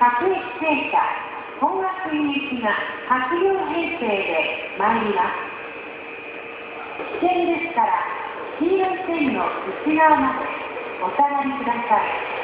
各駅停車本学院行きが8両編成で参ります。危険ですから黄色い線の内側までお下がりください。